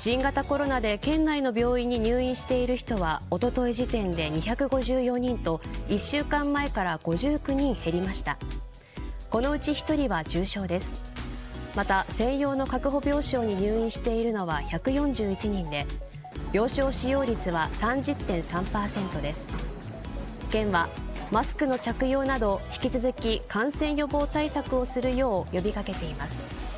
新型コロナで県内の病院に入院している人はおととい時点で254人と1週間前から59人減りました。このうち1人は重症です。また専用の確保病床に入院しているのは141人で病床使用率は30.3%です。県はマスクの着用など引き続き感染予防対策をするよう呼びかけています。